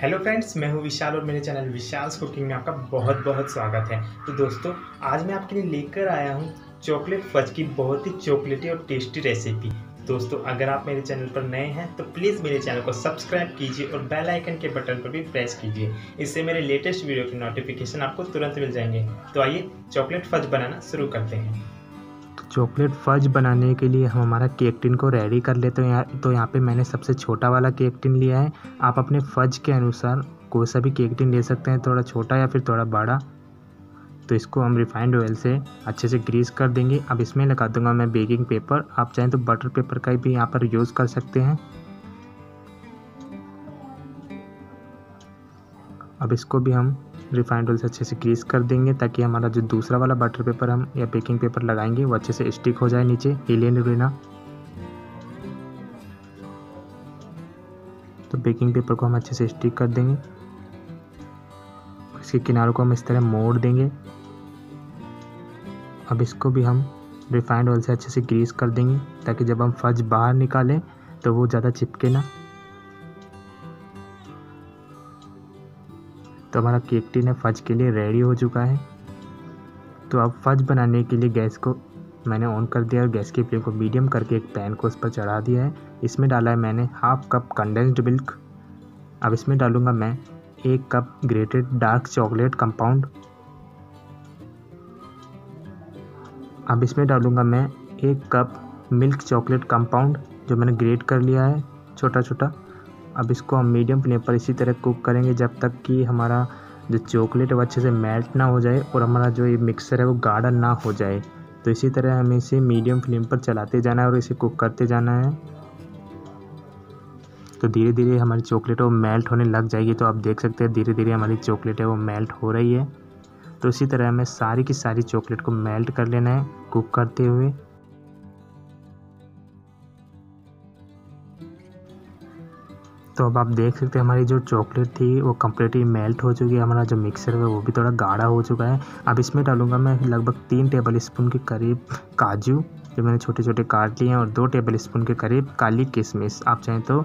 Hello friends मैं हूँ विशाल और मेरे चैनल विशाल कुकिंग में आपका बहुत बहुत स्वागत है। तो दोस्तों, आज मैं आपके लिए लेकर आया हूँ चॉकलेट फज की बहुत ही चॉकलेटी और टेस्टी रेसिपी। दोस्तों, अगर आप मेरे चैनल पर नए हैं तो प्लीज़ मेरे चैनल को सब्सक्राइब कीजिए और बेल आइकन के बटन पर भी प्रेस कीजिए। इससे मेरे लेटेस्ट वीडियो की नोटिफिकेशन आपको तुरंत मिल जाएँगे। तो आइए चॉकलेट फज बनाना शुरू करते हैं। चॉकलेट फज बनाने के लिए हम हमारा केक टिन को रेडी कर लेते हैं तो यहाँ पे मैंने सबसे छोटा वाला केक टिन लिया है। आप अपने फज के अनुसार कोई सा भी केक टिन ले सकते हैं, थोड़ा छोटा या फिर थोड़ा बड़ा। तो इसको हम रिफाइंड ऑयल से अच्छे से ग्रीस कर देंगे। अब इसमें लगा दूँगा मैं बेकिंग पेपर। आप चाहें तो बटर पेपर का भी यहाँ पर यूज़ कर सकते हैं। अब इसको भी हम रिफाइंड ऑयल से अच्छे से ग्रीस कर देंगे ताकि हमारा जो दूसरा वाला बटर पेपर हम या बेकिंग पेपर लगाएँगे, वो अच्छे से स्टिक हो जाए नीचे हिले लेना तो बेकिंग पेपर को हम अच्छे से स्टिक कर देंगे। इसके किनारों को हम इस तरह मोड़ देंगे। अब इसको भी हम रिफाइंड ऑयल से अच्छे से ग्रीस कर देंगे, ताकि जब हम फज बाहर निकालें तो वो ज़्यादा चिपके ना। तो हमारा केक टिन है फज के लिए रेडी हो चुका है। तो अब फज बनाने के लिए गैस को मैंने ऑन कर दिया और गैस की फ्लेम को मीडियम करके एक पैन को उस पर चढ़ा दिया है। इसमें डाला है मैंने हाफ़ कप कंडेंस्ड मिल्क अब इसमें डालूँगा मैं एक cup grated dark chocolate compound अब इसमें डालूँगा मैं एक कप मिल्क चॉकलेट कंपाउंड जो मैंने ग्रेट कर लिया है छोटा छोटा अब इसको हम मीडियम फ्लेम पर इसी तरह कुक करेंगे जब तक कि हमारा जो चॉकलेट है वो अच्छे से मेल्ट ना हो जाए और हमारा जो ये मिक्सर है वो गाढ़ा ना हो जाए। तो इसी तरह हमें इसे मीडियम फ्लेम पर चलाते जाना है और इसे कुक करते जाना है। तो धीरे धीरे हमारी चॉकलेट वो मेल्ट होने लग जाएगी। तो आप देख सकते हैं धीरे धीरे हमारी चॉकलेट है वो मेल्ट हो रही है। तो इसी तरह हमें सारी की सारी चॉकलेट को मेल्ट कर लेना है कुक करते हुए। तो अब आप देख सकते हैं हमारी जो चॉकलेट थी, वो कम्प्लीटली मेल्ट हो चुकी है। हमारा जो मिक्सर है, वो भी थोड़ा गाढ़ा हो चुका है। अब इसमें डालूँगा मैं लगभग तीन टेबल स्पून के करीब काजू, जो मैंने छोटे छोटे काट लिए हैं, और दो टेबल स्पून के करीब काली किशमिश। आप चाहें तो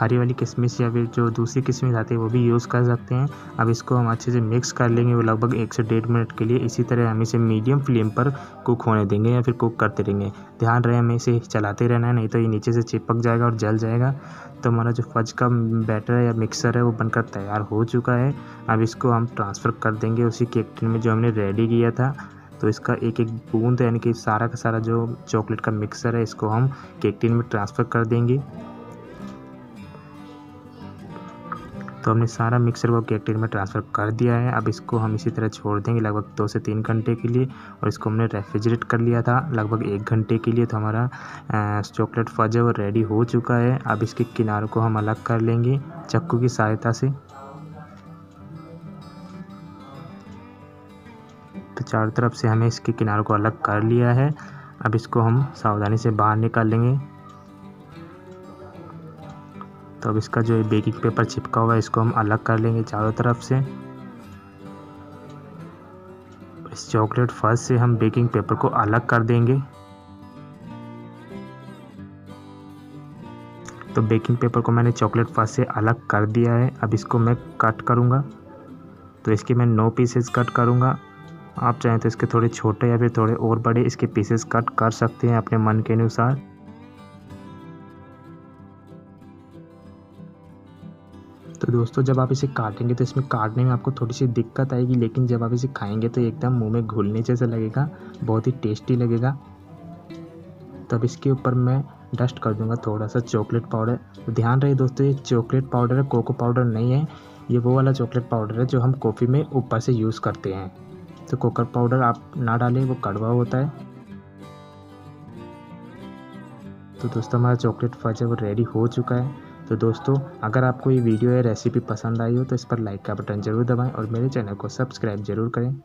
हरी वाली किशमिश या फिर जो दूसरी किशमिश आती है, वो भी यूज़ कर सकते हैं। अब इसको हम अच्छे से मिक्स कर लेंगे, वो लगभग एक से डेढ़ मिनट के लिए। इसी तरह हम इसे मीडियम फ्लेम पर कुक होने देंगे या फिर कुक करते रहेंगे। ध्यान रहे, हमें इसे चलाते रहना है, नहीं तो ये नीचे से चिपक जाएगा और जल जाएगा। तो हमारा जो फज का बैटर या मिक्सर है, वो बनकर तैयार हो चुका है। अब इसको हम ट्रांसफ़र कर देंगे उसी केक टिन में जो हमने रेडी किया था। तो इसका एक एक बूंद, यानी कि सारा का सारा जो चॉकलेट का मिक्सर है, इसको हम केक टिन में ट्रांसफ़र कर देंगे। तो हमने सारा मिक्सर को केक में ट्रांसफ़र कर दिया है। अब इसको हम इसी तरह छोड़ देंगे लगभग दो से तीन घंटे के लिए और इसको हमने रेफ्रिजरेट कर लिया था लगभग एक घंटे के लिए। तो हमारा चॉकलेट फज है, वो रेडी हो चुका है। अब इसके किनारों को हम अलग कर लेंगे चक्कू की सहायता से। तो चारों तरफ़ से हमें इसके किनारों को अलग कर लिया है। अब इसको हम सावधानी से बाहर निकाल लेंगे। तो अब इसका जो बेकिंग पेपर चिपका हुआ है, इसको हम अलग कर लेंगे चारों तरफ़ से। इस चॉकलेट फ़र्स्ट से हम बेकिंग पेपर को अलग कर देंगे। तो बेकिंग पेपर को मैंने चॉकलेट फ़र्स्ट से अलग कर दिया है। अब इसको मैं कट करूँगा। तो इसके मैं नौ पीसेस कट करूँगा। आप चाहें तो इसके थोड़े छोटे या फिर थोड़े और बड़े इसके पीसेस कट कर सकते हैं अपने मन के अनुसार। दोस्तों, जब आप इसे काटेंगे तो इसमें काटने में आपको थोड़ी सी दिक्कत आएगी, लेकिन जब आप इसे खाएँगे तो एकदम मुँह में घुलने जैसा लगेगा, बहुत ही टेस्टी लगेगा। तब इसके ऊपर मैं डस्ट कर दूँगा थोड़ा सा चॉकलेट पाउडर। तो ध्यान रहे दोस्तों, ये चॉकलेट पाउडर है, कोको पाउडर नहीं है। ये वो वाला चॉकलेट पाउडर है जो हम कॉफ़ी में ऊपर से यूज़ करते हैं। तो कोकर पाउडर आप ना डालें, वो कड़वा होता है। तो दोस्तों, हमारा चॉकलेट फज है, वो रेडी हो चुका है। तो दोस्तों, अगर आपको ये वीडियो या रेसिपी पसंद आई हो तो इस पर लाइक का बटन ज़रूर दबाएँ और मेरे चैनल को सब्सक्राइब ज़रूर करें।